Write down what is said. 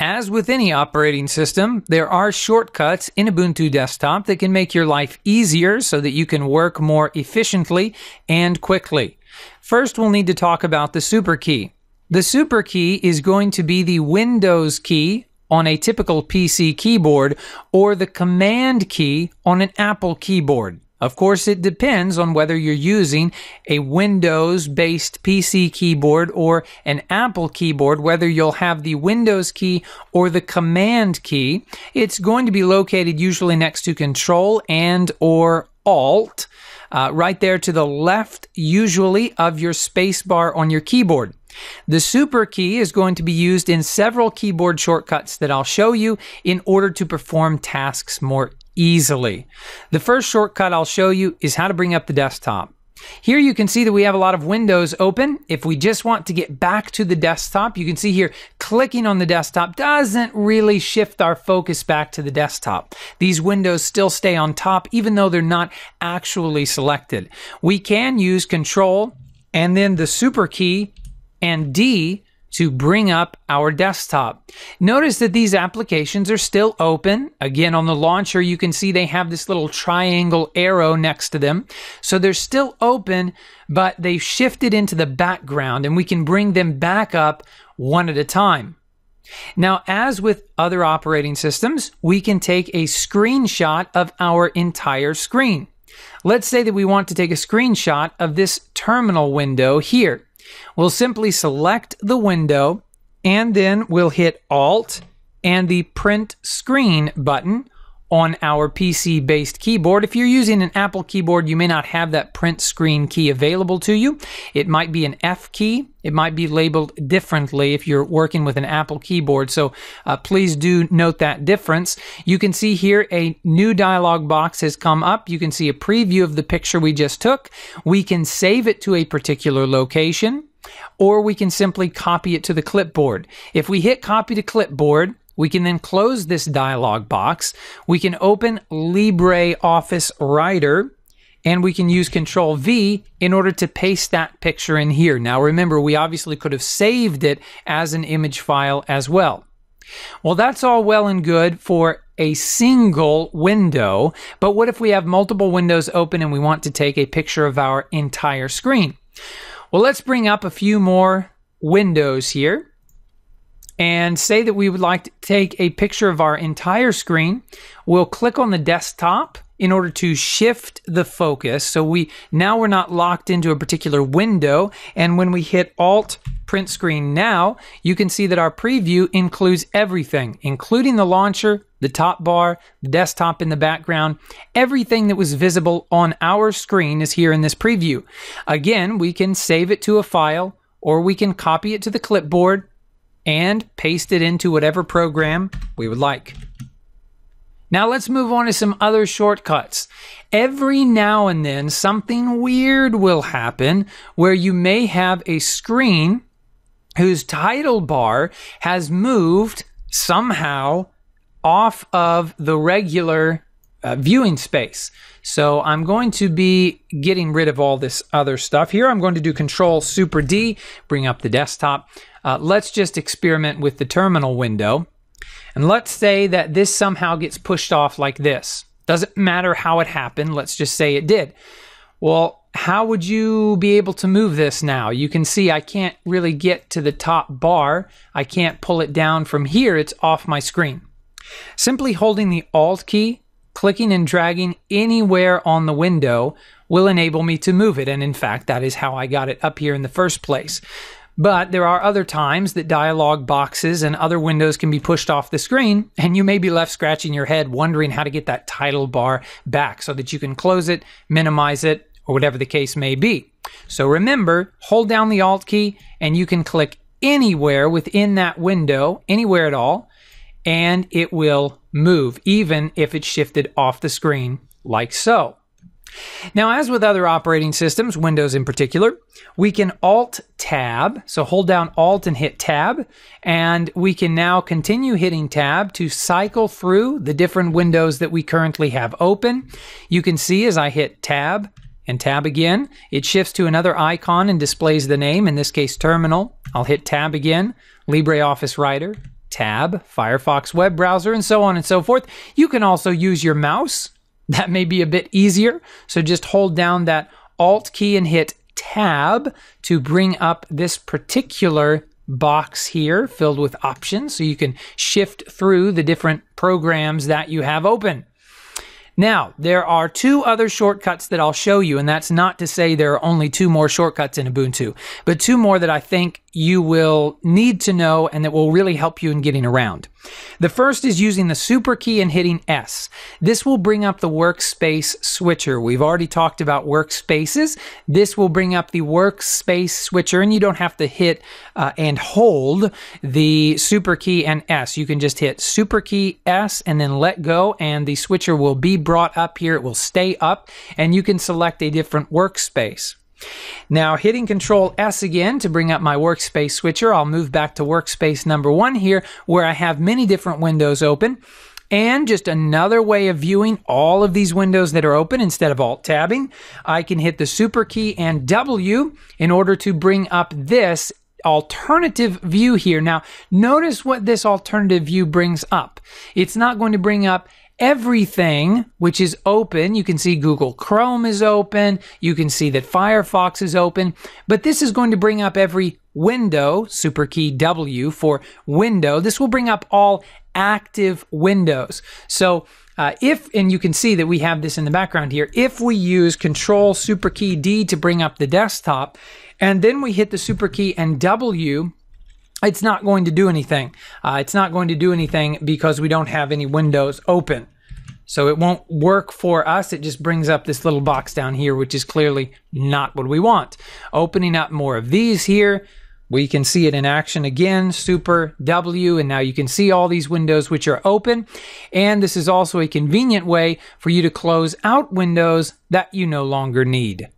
As with any operating system, there are shortcuts in Ubuntu Desktop that can make your life easier so that you can work more efficiently and quickly. First, we'll need to talk about the super key. The super key is going to be the Windows key on a typical PC keyboard or the command key on an Apple keyboard. Of course, it depends on whether you're using a Windows based PC keyboard or an Apple keyboard, whether you'll have the Windows key or the command key. It's going to be located usually next to control and or alt, uh, right there to the left, usually of your spacebar on your keyboard. The super key is going to be used in several keyboard shortcuts that I'll show you in order to perform tasks more easily. The first shortcut I'll show you is how to bring up the desktop. Here you can see that we have a lot of windows open. If we just want to get back to the desktop, you can see here clicking on the desktop doesn't really shift our focus back to the desktop. These windows still stay on top even though they're not actually selected. We can use control and then the super key and D to bring up our desktop. Notice that these applications are still open. Again, on the launcher, you can see they have this little triangle arrow next to them. So they're still open, but they've shifted into the background and we can bring them back up one at a time. Now, as with other operating systems, we can take a screenshot of our entire screen. Let's say that we want to take a screenshot of this terminal window here. We'll simply select the window and then we'll hit Alt and the Print Screen button on our PC based keyboard. If you're using an Apple keyboard, you may not have that print screen key available to you. It might be an F key. It might be labeled differently if you're working with an Apple keyboard. So uh, please do note that difference. You can see here a new dialog box has come up. You can see a preview of the picture we just took. We can save it to a particular location or we can simply copy it to the clipboard. If we hit copy to clipboard, we can then close this dialog box. We can open LibreOffice Writer and we can use Control V in order to paste that picture in here. Now remember, we obviously could have saved it as an image file as well. Well, that's all well and good for a single window, but what if we have multiple windows open and we want to take a picture of our entire screen? Well, let's bring up a few more windows here and say that we would like to take a picture of our entire screen. We'll click on the desktop in order to shift the focus. So we now we're not locked into a particular window. And when we hit Alt print screen now, you can see that our preview includes everything, including the launcher, the top bar, the desktop in the background. Everything that was visible on our screen is here in this preview. Again, we can save it to a file or we can copy it to the clipboard and paste it into whatever program we would like. Now let's move on to some other shortcuts. Every now and then something weird will happen where you may have a screen whose title bar has moved somehow off of the regular uh, viewing space. So I'm going to be getting rid of all this other stuff here. I'm going to do Control Super D, bring up the desktop. Uh, let's just experiment with the terminal window. And let's say that this somehow gets pushed off like this. Doesn't matter how it happened. Let's just say it did. Well, how would you be able to move this now? You can see I can't really get to the top bar. I can't pull it down from here. It's off my screen. Simply holding the Alt key, clicking and dragging anywhere on the window will enable me to move it. And in fact, that is how I got it up here in the first place. But there are other times that dialog boxes and other windows can be pushed off the screen, and you may be left scratching your head wondering how to get that title bar back so that you can close it, minimize it, or whatever the case may be. So remember, hold down the Alt key and you can click anywhere within that window, anywhere at all, and it will move, even if it's shifted off the screen like so. Now, as with other operating systems, Windows in particular, we can Alt Tab. So hold down Alt and hit Tab. And we can now continue hitting Tab to cycle through the different windows that we currently have open. You can see as I hit Tab and Tab again, it shifts to another icon and displays the name, in this case, Terminal. I'll hit Tab again, LibreOffice Writer, Tab, Firefox web browser, and so on and so forth. You can also use your mouse. That may be a bit easier. So just hold down that Alt key and hit Tab to bring up this particular box here filled with options so you can shift through the different programs that you have open. Now, there are two other shortcuts that I'll show you, and that's not to say there are only two more shortcuts in Ubuntu, but two more that I think you will need to know and that will really help you in getting around. The first is using the super key and hitting S. This will bring up the workspace switcher. We've already talked about workspaces. This will bring up the workspace switcher, and you don't have to hit uh, and hold the super key and S. You can just hit super key S and then let go, and the switcher will be brought up here. It will stay up, and you can select a different workspace. Now hitting Control S again to bring up my workspace switcher, I'll move back to workspace number one here where I have many different windows open. And just another way of viewing all of these windows that are open instead of alt tabbing, I can hit the super key and W in order to bring up this alternative view here. Now, notice what this alternative view brings up. It's not going to bring up everything which is open. You can see Google Chrome is open. You can see that Firefox is open, but this is going to bring up every window, super key W for window. This will bring up all active windows. So uh, if, and you can see that we have this in the background here, if we use control super key D to bring up the desktop, and then we hit the super key and W it's not going to do anything. Uh, it's not going to do anything because we don't have any windows open. So it won't work for us. It just brings up this little box down here, which is clearly not what we want. Opening up more of these here, we can see it in action again, Super W, and now you can see all these windows which are open. And this is also a convenient way for you to close out windows that you no longer need.